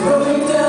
going down.